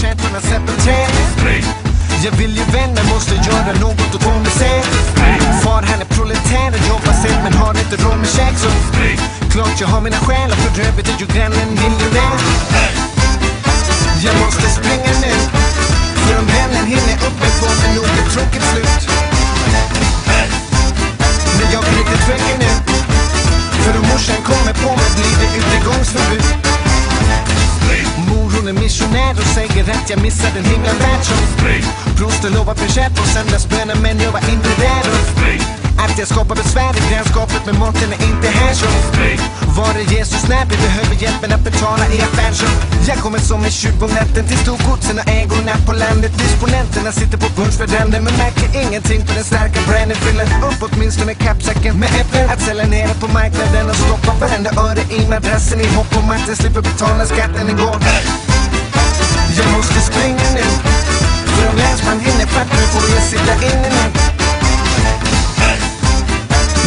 sent men släpper Jag vill ju vänner, måste göra något åt hon ser Far han är proletär jobbar sent men har inte råd med käk så Klart jag har mina skäl för övrigt är ju grannen miljonär Jag måste springa nu För om vännen hinner uppifrån är nog ett tråkigt slut. Men jag kan inte tveka nu För om morsan kommer på mig blir det utegångsförbud hon är missionär och säger att jag missade en himla värld som Prosten lovar besked på söndagsbönen men jag var inte där. Och Att jag skapar besvär i grannskapet med maten är inte här. Så Var är Jesus när vi behöver hjälpen att betala i affären? Så Jag kommer som en tjuv på natten till storgodsen och ägorna på landet. Disponenterna sitter på punschföränden men märker ingenting på den starka Fyller upp åtminstone kappsäcken med äpplen Att sälja ner på marknaden och stoppa varenda öre i madrassen. I hopp om att jag slipper betala skatten igår jag måste springa nu. För om länsman hinner fatt nu får jag sitta inne nu.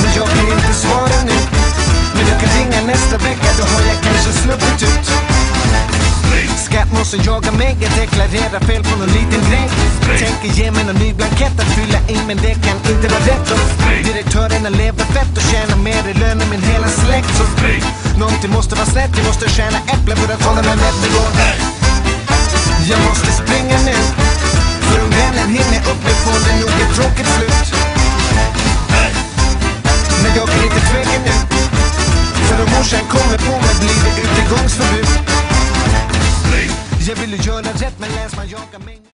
Men jag kan inte svara nu. Men jag kan ringa nästa vecka, då har jag kanske sluppit ut. Skatt måste jaga mig, jag deklarerar fel på någon liten grej. Tänker ge mig någon ny blankett att fylla i men det kan inte vara rätt då. Direktörerna lever fett och tjänar mer i lön än min hela släkt. Så Någonting måste vara snett, jag måste tjäna äpplen för att hålla mig mätt igår det utegångsförbud Jag vill